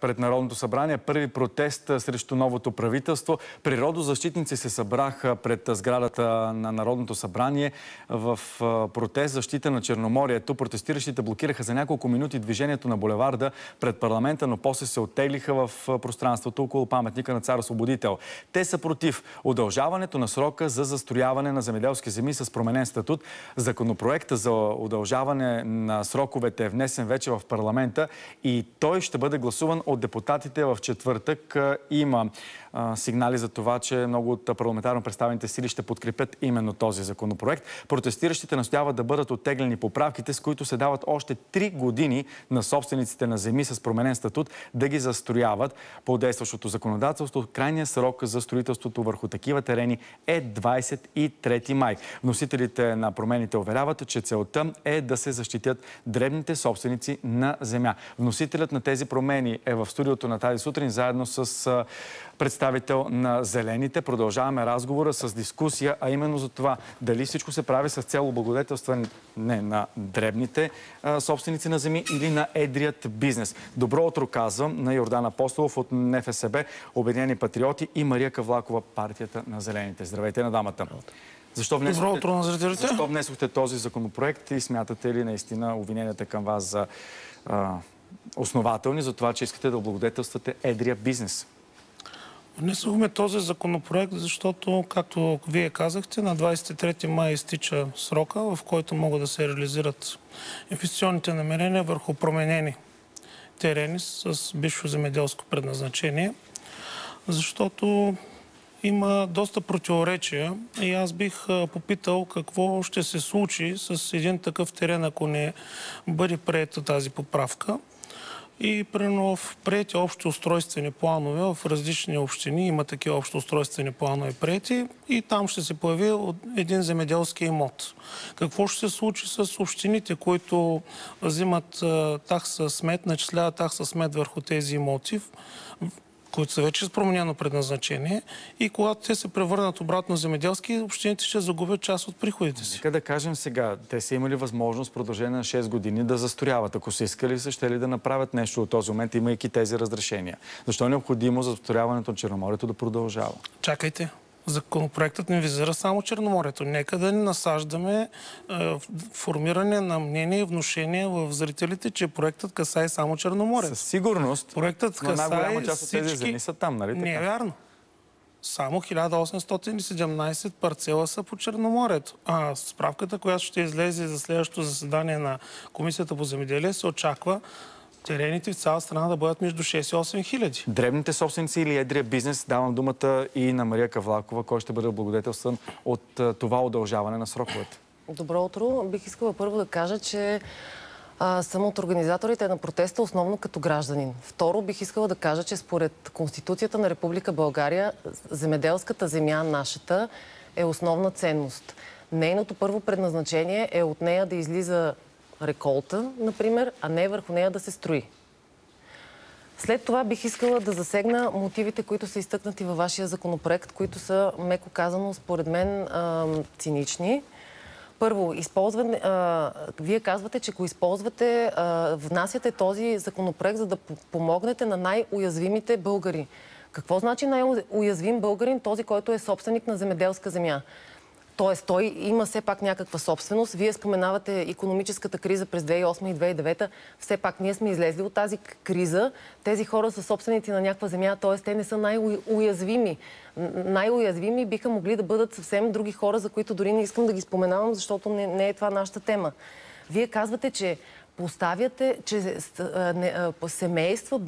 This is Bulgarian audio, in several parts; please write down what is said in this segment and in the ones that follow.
пред Народното събрание. Първи протест срещу новото правителство. Природозащитници се събраха пред сградата на Народното събрание в протест защита на Черноморието. Протестиращите блокираха за няколко минути движението на булеварда пред парламента, но после се оттеглиха в пространството около паметника на цар Освободител. Те са против удължаването на срока за застрояване на земеделски земи с променен статут. Законопроекта за удължаване на сроковете е внесен вече в парламента и той ще бъде гласуван гласуван от депутатите в четвъртък. Има сигнали за това, че много от парламентарно представените сили ще подкрепят именно този законопроект. Протестиращите настояват да бъдат оттеглени поправките, с които се дават още 3 години на собствениците на земи с променен статут да ги застрояват по действащото законодателство. Крайният срок за строителството върху такива терени е 23 май. Вносителите на промените уверяват, че целта е да се защитят дребните собственици на земя. Вносителят на тези промени е в студиото на тази сутрин заедно с представител на Зелените. Продължаваме разговора с дискусия, а именно за това дали всичко се прави с цел облагодетелстване на дребните собственици на земи или на едрият бизнес. Добро утро казвам на Йордан Апостолов от НФСБ, Обединени патриоти и Мария Кавлакова, партията на Зелените. Здравейте на дамата. Защо внесохте, на защо внесохте този законопроект и смятате ли наистина обвиненията към вас за а, основателни за това, че искате да облагодетелствате едрия бизнес? Внесохме този законопроект, защото, както вие казахте, на 23 май изтича срока, в който могат да се реализират инвестиционните намерения върху променени терени с бившо земеделско предназначение, защото има доста противоречия и аз бих попитал какво ще се случи с един такъв терен, ако не бъде приета тази поправка. И примерно в прети общи устройствени планове в различни общини има такива общи устройствени планове прети и там ще се появи един земеделски имот. Какво ще се случи с общините, които взимат такса смет, начисляват такса смет върху тези имоти? Които са вече с променено предназначение и когато те се превърнат обратно земеделски, общините ще загубят част от приходите си. Нека да кажем сега, те са имали възможност в продължение на 6 години да застрояват. Ако са искали, са ще ли да направят нещо от този момент, имайки тези разрешения? Защо е необходимо за застрояването на Черноморието да продължава? Чакайте. Законопроектът не визира само Черноморието. Нека да ни насаждаме е, формиране на мнение и внушение в зрителите, че проектът касае само Черноморието. Със сигурност, проектът но най-голяма част от тези земи са там, нали така? Не е вярно. Само 1817 парцела са по Черноморието. А справката, която ще излезе за следващото заседание на Комисията по земеделие, се очаква терените в цяла страна да бъдат между 6 и 8 хиляди. Дребните собственици или едрия бизнес, давам думата и на Мария Кавлакова, кой ще бъде облагодетелстван от това удължаване на сроковете. Добро утро. Бих искала първо да кажа, че а, съм от организаторите на протеста основно като гражданин. Второ, бих искала да кажа, че според Конституцията на Република България, земеделската земя, нашата, е основна ценност. Нейното първо предназначение е от нея да излиза реколта, например, а не върху нея да се строи. След това бих искала да засегна мотивите, които са изтъкнати във вашия законопроект, които са, меко казано, според мен, цинични. Първо, използване, а, вие казвате, че го използвате, а, внасяте този законопроект, за да помогнете на най-уязвимите българи. Какво значи най-уязвим българин? Този, който е собственик на земеделска земя. Тоест, той има все пак някаква собственост. Вие споменавате економическата криза през 2008 и 2009. Все пак ние сме излезли от тази криза. Тези хора са собственици на някаква земя, т.е. те не са най-уязвими. Най-уязвими биха могли да бъдат съвсем други хора, за които дори не искам да ги споменавам, защото не, не е това нашата тема. Вие казвате, че поставяте, че семейства,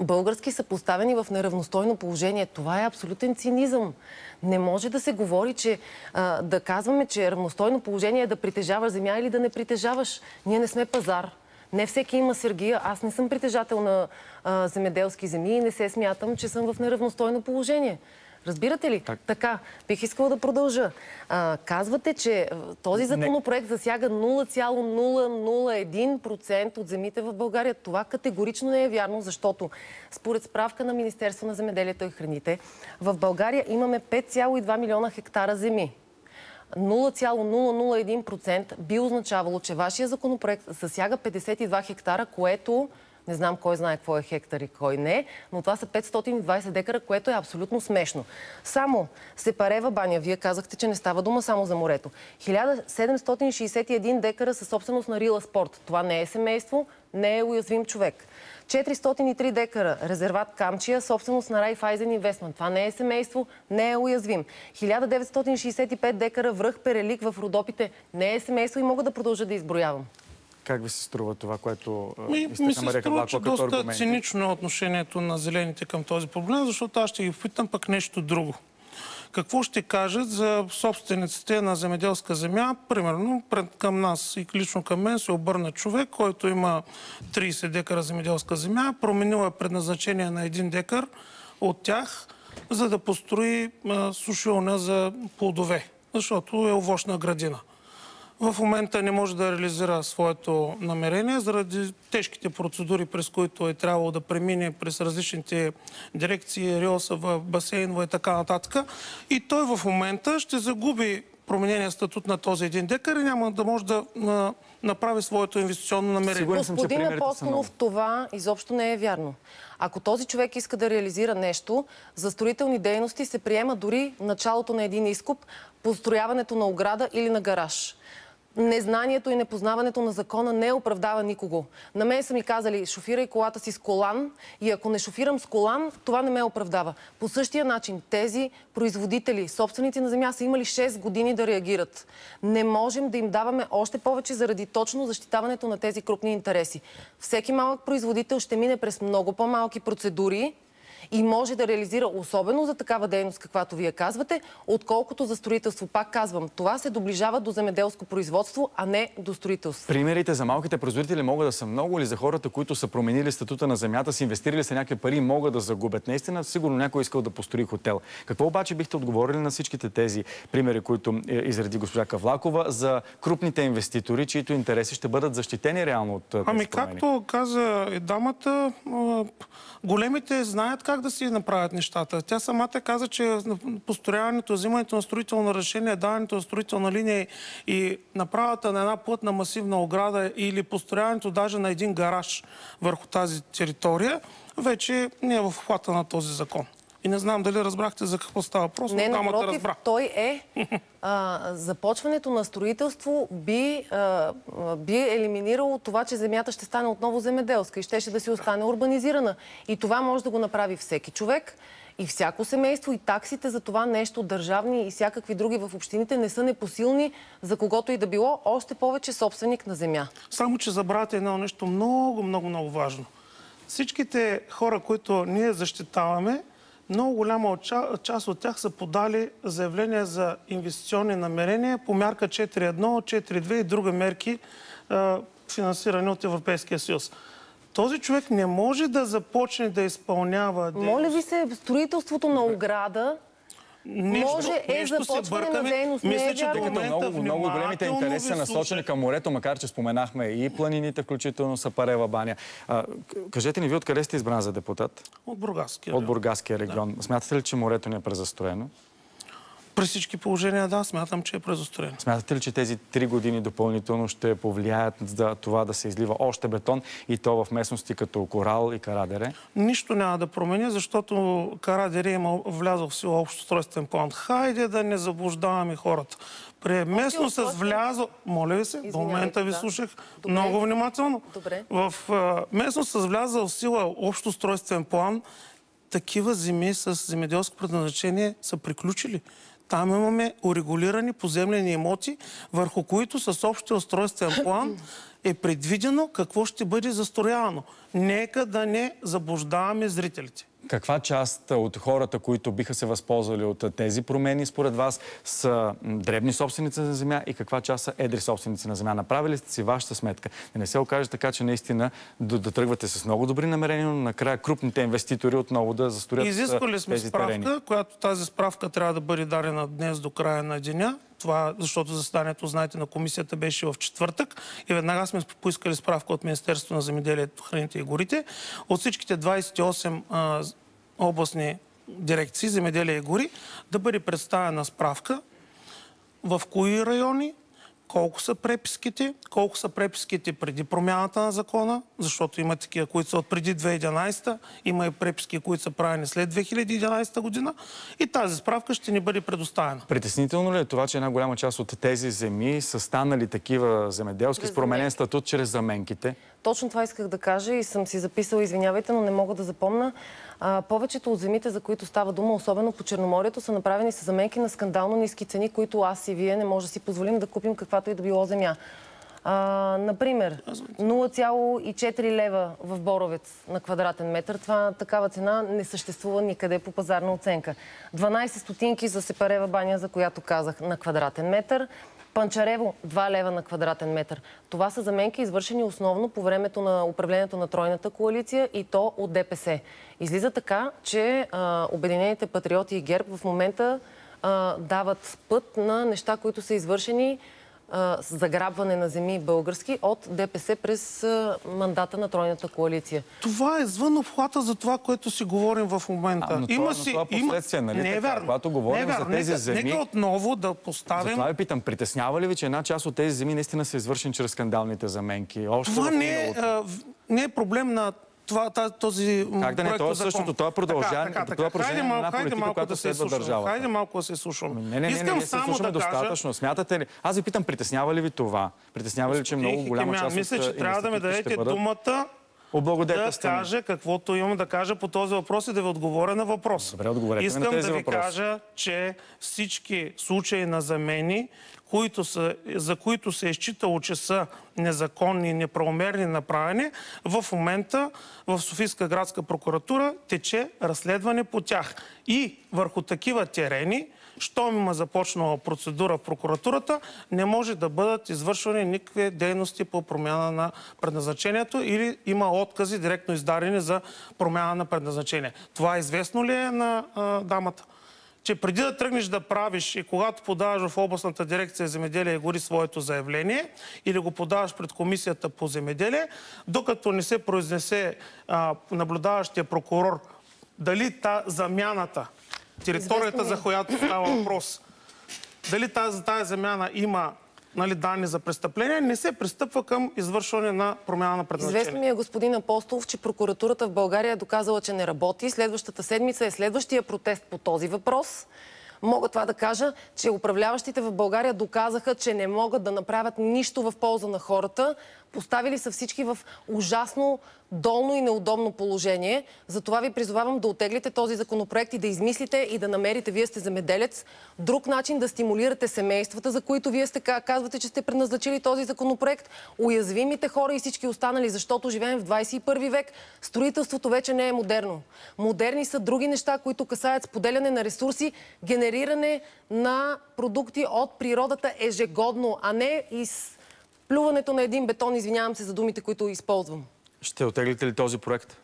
български са поставени в неравностойно положение. Това е абсолютен цинизъм. Не може да се говори, че а, да казваме, че равностойно положение е да притежаваш земя или да не притежаваш. Ние не сме пазар. Не всеки има сергия. Аз не съм притежател на а, земеделски земи и не се смятам, че съм в неравностойно положение. Разбирате ли? Так. Така, бих искала да продължа. А, казвате, че този законопроект не... засяга 0,001% от земите в България. Това категорично не е вярно, защото според справка на Министерство на земеделието и храните, в България имаме 5,2 милиона хектара земи. 0,001% би означавало, че вашия законопроект засяга 52 хектара, което Не знам кой знае какво е хектар и кой не, но това са 520 декара, което е абсолютно смешно. Само Сепарева баня, вие казахте, че не става дума само за морето. 1761 декара са собственост на Рила Спорт. Това не е семейство, не е уязвим човек. 403 декара резерват Камчия, собственост на Райфайзен Инвестмент. Това не е семейство, не е уязвим. 1965 декара връх Перелик в Родопите не е семейство и мога да продължа да изброявам. Как ви се струва това, което ми, ми се струва, че доста аргументи? цинично е отношението на зелените към този проблем, защото аз ще ги попитам пък нещо друго. Какво ще кажат за собствениците на земеделска земя? Примерно, пред, към нас и лично към мен се обърна човек, който има 30 декара земеделска земя, променил е предназначение на един декар от тях, за да построи а, сушилна за плодове, защото е овощна градина в момента не може да реализира своето намерение заради тежките процедури, през които е трябвало да премине през различните дирекции, Риосова, Басейнова и така нататък. И той в момента ще загуби променения статут на този един декар и няма да може да направи своето инвестиционно намерение. Господин Апостолов, това изобщо не е вярно. Ако този човек иска да реализира нещо, за строителни дейности се приема дори началото на един изкуп, построяването на ограда или на гараж незнанието и непознаването на закона не оправдава никого. На мен са ми казали, шофирай колата си с колан и ако не шофирам с колан, това не ме оправдава. По същия начин тези производители, собственици на земя са имали 6 години да реагират. Не можем да им даваме още повече заради точно защитаването на тези крупни интереси. Всеки малък производител ще мине през много по-малки процедури, и може да реализира особено за такава дейност, каквато вие казвате, отколкото за строителство. Пак казвам, това се доближава до земеделско производство, а не до строителство. Примерите за малките производители могат да са много или за хората, които са променили статута на земята, си инвестирали са някакви пари и могат да загубят. Наистина, сигурно някой искал да построи хотел. Какво обаче бихте отговорили на всичките тези примери, които е, изреди госпожа Кавлакова, за крупните инвеститори, чието интереси ще бъдат защитени реално от тези Ами, както каза дамата, големите знаят как да си направят нещата. Тя самата каза, че построяването, взимането на строително решение, даването на строителна линия и направата на една плътна масивна ограда или построяването даже на един гараж върху тази територия, вече не е в обхвата на този закон. И не знам дали разбрахте за какво става въпрос, но дамата разбра. той е... А, започването на строителство би, а, би елиминирало това, че земята ще стане отново земеделска и щеше да си остане урбанизирана. И това може да го направи всеки човек и всяко семейство и таксите за това нещо, държавни и всякакви други в общините, не са непосилни за когото и да било, още повече собственик на земя. Само, че забравяте едно нещо много, много, много важно. Всичките хора, които ние защитаваме, много голяма част от тях са подали заявления за инвестиционни намерения по мярка 4.1, 4.2 и други мерки, финансирани от Европейския съюз. Този човек не може да започне да изпълнява... Моля ви се, строителството на ограда Нищо, Може е започване на дейност. Мисля, е че вярно. много, много големите интереси са насочени към морето, макар че споменахме и планините, включително са Парева баня. А, кажете ни, ви откъде сте избран за депутат? От Бургаския От Бургаския регион. Да. Смятате ли, че морето ни е презастроено? При всички положения, да, смятам, че е презастроен. Смятате ли, че тези три години допълнително ще повлияят за това да се излива още бетон и то в местности като Корал и Карадере? Нищо няма да промени, защото Карадере има влязъл в сила общо устройствен план. Хайде да не заблуждаваме хората. При местно с влязъл... Моля ви се, до момента ви слушах много внимателно. Добре. В местно с влязъл в сила общо устройствен план такива земи с земеделско предназначение са приключили. Там имаме урегулирани поземлени имоти, върху които с общия устройствен план е предвидено какво ще бъде застроявано. Нека да не заблуждаваме зрителите. Каква част от хората, които биха се възползвали от тези промени, според вас, са дребни собственици на земя и каква част са едри собственици на земя? Направили сте си вашата сметка. Да не се окаже така, че наистина да, да тръгвате с много добри намерения, но накрая крупните инвеститори отново да застроят Изисквали сме тези справка, терени. която тази справка трябва да бъде дадена днес до края на деня това, защото заседанието, знаете, на комисията беше в четвъртък и веднага сме поискали справка от Министерството на земеделието, храните и горите. От всичките 28 а, областни дирекции земеделие и гори да бъде представена справка в кои райони, колко са преписките, колко са преписките преди промяната на закона, защото има такива, които са от преди 2011, има и преписки, които са правени след 2011 година и тази справка ще ни бъде предоставена. Притеснително ли е това, че една голяма част от тези земи са станали такива земеделски с променен статут чрез заменките? Точно това исках да кажа и съм си записала, извинявайте, но не мога да запомна. А, повечето от земите, за които става дума, особено по Черноморието, са направени с заменки на скандално ниски цени, които аз и вие не може да си позволим да купим каквато и да било земя. А, например, 0,4 лева в Боровец на квадратен метър. Това такава цена не съществува никъде по пазарна оценка. 12 стотинки за Сепарева баня, за която казах, на квадратен метър. Панчарево 2 лева на квадратен метър. Това са заменки, извършени основно по времето на управлението на Тройната коалиция и то от ДПС. Излиза така, че а, Обединените патриоти и ГЕРБ в момента а, дават път на неща, които са извършени заграбване на земи български от ДПС през мандата на Тройната коалиция. Това е звън обхвата за това, което си говорим в момента. А, но има това, си, това последствие, нали? Не е вярно. Когато говорим не е вярно. за тези нека, земи... Нека отново да поставим... Затова ви питам, притеснява ли ви, че една част от тези земи наистина са извършени чрез скандалните заменки? Още това не е, не е проблем на това, този Как да не, това е същото, това продължава. Така, така, това продължава хайде, една политика, хайде която да следва държавата. Хайде малко да се слушаме. Не, не, не, Искам не, не, само се слушаме да достатъчно. Кажа... Смятате ли? Аз ви питам, притеснява ли ви това? Притеснява ли, че много голяма част Мисля, че трябва да ме дадете думата да кажа каквото имам да кажа по този въпрос и да ви отговоря на въпрос. Добре, Искам на да ви въпроси. кажа, че всички случаи на замени, които са, за които се е считало, че са незаконни, неправомерни направени, в момента в Софийска градска прокуратура тече разследване по тях. И върху такива терени, щом има започнала процедура в прокуратурата, не може да бъдат извършвани никакви дейности по промяна на предназначението или има откази директно издадени за промяна на предназначение. Това известно ли е на а, дамата? Че преди да тръгнеш да правиш и когато подаваш в областната дирекция земеделие и гори своето заявление или го подаваш пред комисията по земеделие, докато не се произнесе а, наблюдаващия прокурор дали та замяната, територията за която става въпрос, дали тази, тази замяна има нали, данни за престъпление, не се пристъпва към извършване на промяна на предназначение. Известно ми е, господин Апостолов, че прокуратурата в България е доказала, че не работи. Следващата седмица е следващия протест по този въпрос. Мога това да кажа, че управляващите в България доказаха, че не могат да направят нищо в полза на хората. Поставили са всички в ужасно долно и неудобно положение. Затова ви призовавам да отеглите този законопроект и да измислите и да намерите, вие сте земеделец, друг начин да стимулирате семействата, за които вие сте казвате, че сте предназначили този законопроект, уязвимите хора и всички останали, защото живеем в 21 век. Строителството вече не е модерно. Модерни са други неща, които касаят споделяне на ресурси, генериране на продукти от природата ежегодно, а не из плюването на един бетон, извинявам се за думите, които използвам. Ще отеглите ли този проект?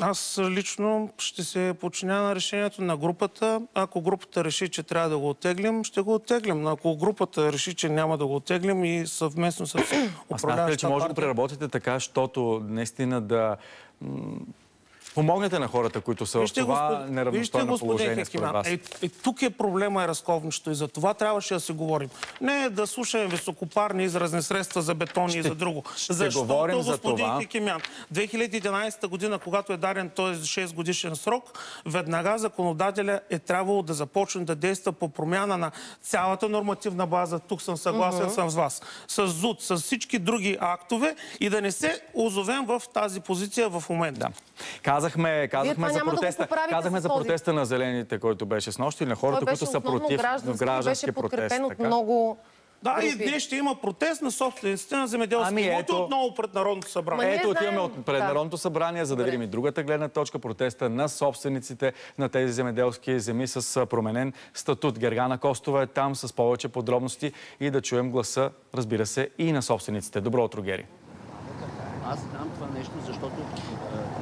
Аз лично ще се подчиня на решението на групата. Ако групата реши, че трябва да го оттеглим, ще го оттеглим. Но ако групата реши, че няма да го оттеглим и съвместно с управляващата А смятате ли, че може да го преработите така, защото наистина да помогнете на хората, които са вижте, в това господ... неравностойно положение според вас. Е, е, тук е проблема и разковничето и за това трябваше да си говорим. Не е да слушаме високопарни изразни средства за бетони и за друго. Ще Защото, говорим господин за това. Хикимян, 2011 година, когато е даден този 6 годишен срок, веднага законодателя е трябвало да започне да действа по промяна на цялата нормативна база. Тук съм съгласен uh-huh. съм с вас. С ЗУД, с всички други актове и да не се озовем в тази позиция в момента. Да. Казахме, казахме за протеста, да казахме за протеста на зелените, който беше с нощи, на хората, които са против граждански, протест. От много да, и днес ще има протест на собствениците на земеделски ами, имоти отново пред Народното събрание. Ето, отиваме от пред да. Народното събрание, за да видим и другата гледна точка, протеста на собствениците на тези земеделски земи с променен статут. Гергана Костова е там с повече подробности и да чуем гласа, разбира се, и на собствениците. Добро утро, Гери. Аз знам това нещо, защото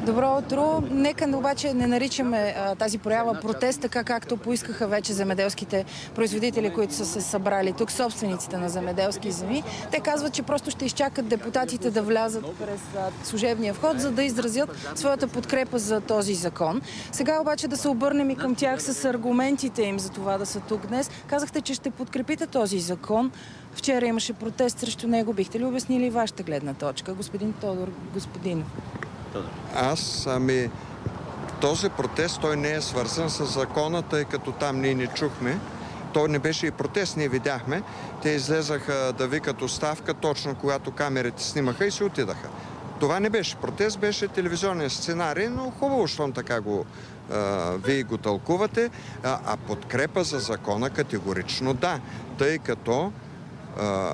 Добро утро. Нека обаче не наричаме а, тази проява протест, така както поискаха вече земеделските производители, които са се събрали тук, собствениците на земеделски земи. Те казват, че просто ще изчакат депутатите да влязат през а, служебния вход, за да изразят своята подкрепа за този закон. Сега обаче да се обърнем и към тях с аргументите им за това да са тук днес. Казахте, че ще подкрепите този закон. Вчера имаше протест срещу него. Бихте ли обяснили вашата гледна точка, господин Тодор Господин? Аз, ами, този протест, той не е свързан с закона, тъй като там ние не чухме. Той не беше и протест, ние видяхме. Те излезаха да викат оставка точно когато камерите снимаха и се отидаха. Това не беше протест, беше телевизионен сценарий, но хубаво, щом така го а, вие го тълкувате. А, а подкрепа за закона категорично да, тъй като а,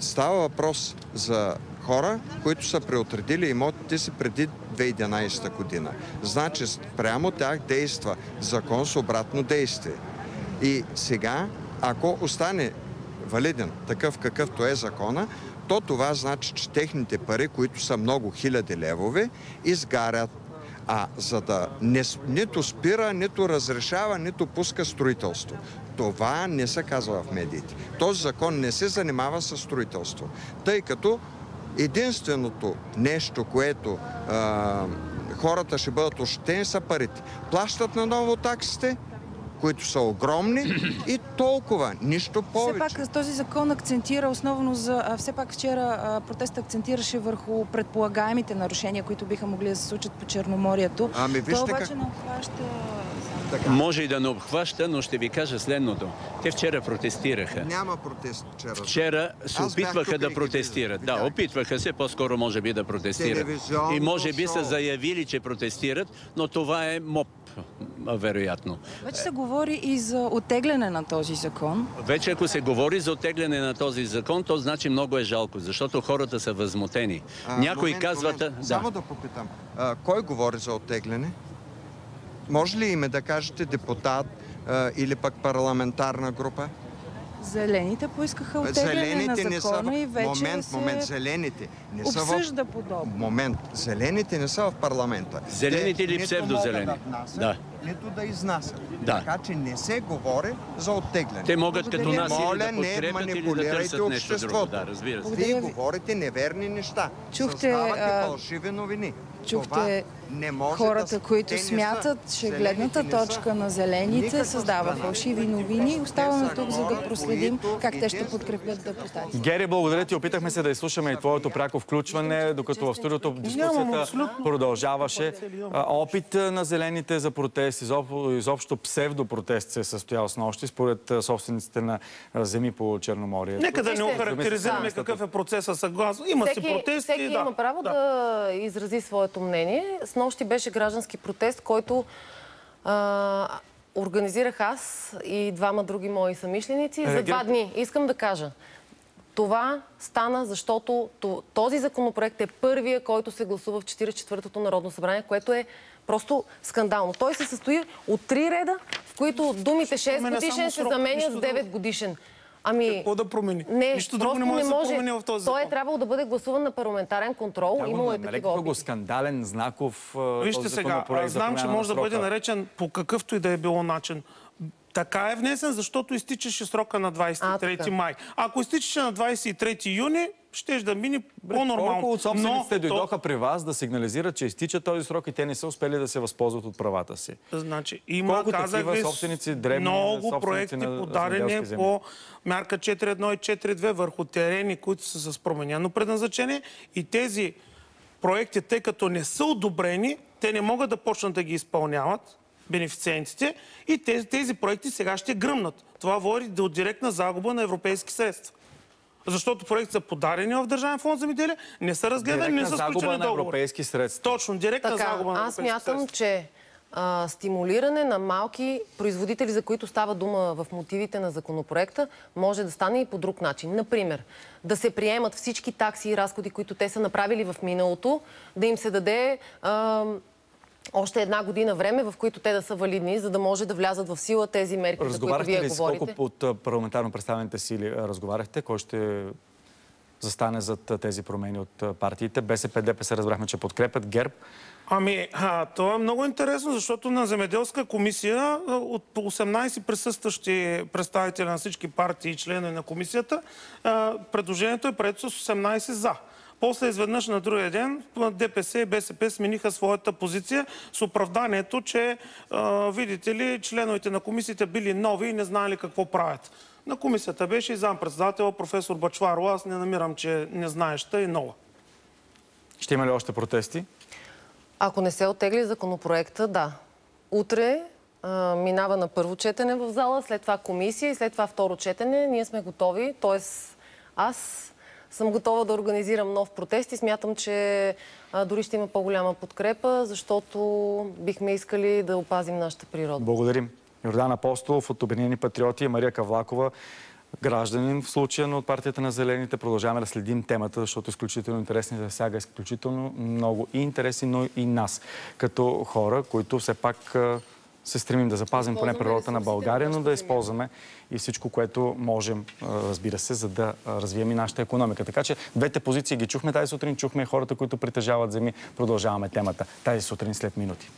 става въпрос за хора, които са преотредили имотите си преди 2011 година. Значи, прямо тях действа закон с обратно действие. И сега, ако остане валиден такъв какъвто е закона, то това значи, че техните пари, които са много хиляди левове, изгарят. А за да не, нито спира, нито разрешава, нито пуска строителство. Това не се казва в медиите. Този закон не се занимава с строителство, тъй като единственото нещо, което а, хората ще бъдат ощетени са парите. Плащат на ново таксите, които са огромни и толкова, нищо повече. Все пак този закон акцентира основно за... Все пак вчера протест акцентираше върху предполагаемите нарушения, които биха могли да се случат по Черноморието. Ами вижте То обаче как... не обхваща... Така. Може и да не обхваща, но ще ви кажа следното. Те вчера протестираха. Няма протест вчера. Вчера се Аз опитваха да протестират. Да, опитваха се, по-скоро може би да протестират. Телевизионно И може би са заявили, че протестират, но това е МОП, вероятно. Вече се говори и за оттегляне на този закон. Вече ако се говори за оттегляне на този закон, то значи много е жалко, защото хората са възмутени. А, Някои момент, казват... момент. Да. Само да попитам. А, кой говори за оттегляне? Може ли име да кажете депутат а, или пък парламентарна група? Зелените поискаха оттегляне на не са закона в... и вече Момент, се момент, зелените не са в... обсъжда подобно. Момент, зелените не са в парламента. Зелените Те или нито псевдозелени? могат Да внасят, Да. Нито да изнасят. Да. Така че не се говори за оттегляне. Те могат като нас или Моля, да не или да манипулирайте друго. обществото. Да, разбира се. Вие говорите неверни неща. Чухте, Създавате а, фалшиви новини. Чухте Това хората, които смятат, че гледната точка на зелените създава фалшиви новини. Оставаме тук, за да проследим как те ще подкрепят депутатите. Гери, благодаря ти. Опитахме се да изслушаме и твоето пряко включване, докато в студиото дискусията продължаваше. Опит на зелените за протест, изоб- изобщо псевдопротест се е състоял с нощи, според собствениците на земи по Черноморието. Нека да не охарактеризираме какъв е процеса съгласно. Има си протести. всеки има право да. да. изрази своето мнение. С нощи беше граждански протест, който а, организирах аз и двама други мои самишленици за Реагирате- два дни. Искам да кажа. Това стана, защото то- този законопроект е първия, който се гласува в 44-тото Народно събрание, което е просто скандално. Той се състои от три реда, в които думите 6 променя годишен се заменят с друго. 9 годишен. Ами... Какво да промени? Не, Нищо друго просто не може да се промени в този Той е трябвало да бъде гласуван на парламентарен контрол. Да, Имало е такива нарекоха го опити. скандален, знаков а, Вижте сега, аз знам, че може да бъде наречен по какъвто и да е било начин. Така е внесен, защото изтичаше срока на 23 така. май. Ако изтичаше на 23 юни, ще да мине по-нормално. Колко от собствениците Но дойдоха при вас да сигнализират, че изтича този срок и те не са успели да се възползват от правата си? Значи, има, Колко казах такива собственици, дребни много собственици проекти подадени по мярка 4.1 и 4.2 върху терени, които са с променено предназначение и тези проекти, тъй като не са одобрени, те не могат да почнат да ги изпълняват бенефициентите и тези, тези проекти сега ще гръмнат. Това води до директна загуба на европейски средства. Защото проекти са подадени в Държавен фонд за земеделие, не са разгледани, не Директна са загуба сключени на договори. европейски средства. Точно, директна Така, загуба на аз европейски мятам, средства. че а, стимулиране на малки производители, за които става дума в мотивите на законопроекта, може да стане и по друг начин. Например, да се приемат всички такси и разходи, които те са направили в миналото, да им се даде а, още една година време, в които те да са валидни, за да може да влязат в сила тези мерки, за които вие ли говорите. колко от парламентарно представените сили разговаряхте? Кой ще застане зад тези промени от партиите. БСП, ДПС разбрахме, че подкрепят ГЕРБ. Ами, а, това е много интересно, защото на земеделска комисия от 18 присъстващи представители на всички партии и членове на комисията, а, предложението е прието с 18 за. После изведнъж на другия ден ДПС и БСП смениха своята позиция с оправданието, че, а, видите ли, членовете на комисията били нови и не знаели какво правят. На комисията беше и зампредседател професор Бачваро. Аз не намирам, че не знаеща и нова. Ще има ли още протести? Ако не се отегли законопроекта, да. Утре а, минава на първо четене в зала, след това комисия и след това второ четене. Ние сме готови, т.е. аз съм готова да организирам нов протест и смятам, че дори ще има по-голяма подкрепа, защото бихме искали да опазим нашата природа. Благодарим. Йордан Апостолов от Обединени патриоти и Мария Кавлакова, гражданин в случая от партията на Зелените. Продължаваме да следим темата, защото е изключително интересни засяга изключително много и интереси, но и нас, като хора, които все пак се стремим да запазим поне природата на България, но да използваме и всичко, което можем, разбира се, за да развием и нашата економика. Така че двете позиции ги чухме тази сутрин, чухме хората, които притежават земи. Продължаваме темата тази сутрин след минути.